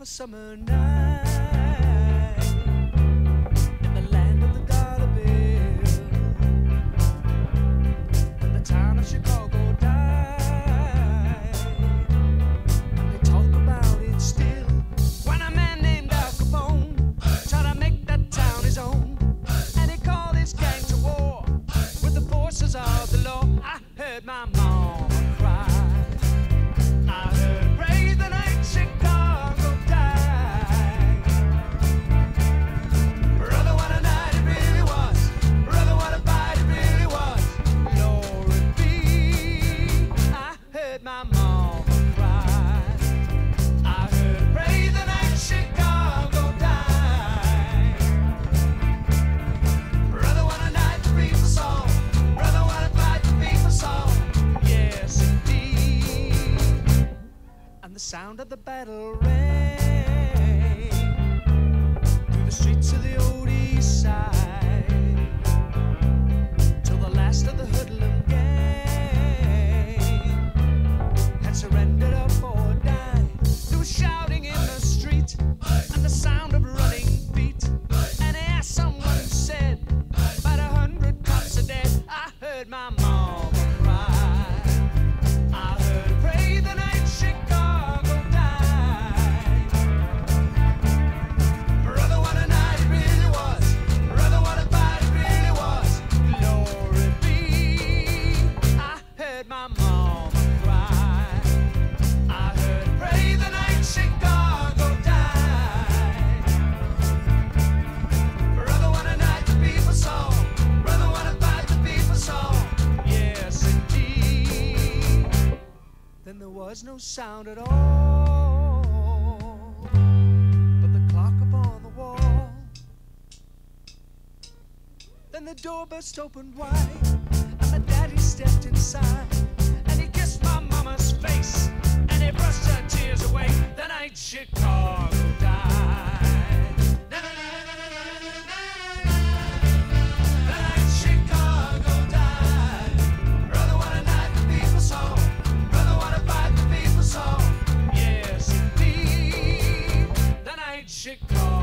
of a summer night in the land of the dollar bill. When the town of Chicago died, and they talk about it still. When a man named Al Capone tried to make that town his own, and he called his gang to war with the forces of the law. I heard my mom sound of the battle rang through the streets of the old east side till the last of the hoodlum gang had surrendered up or died. There was shouting in the street and the sound of running feet. And asked someone said, about a hundred cops are dead. I heard my mom was no sound at all but the clock upon the wall. Then the door burst open wide, and my daddy stepped inside, and he kissed my mama's face, Chicago.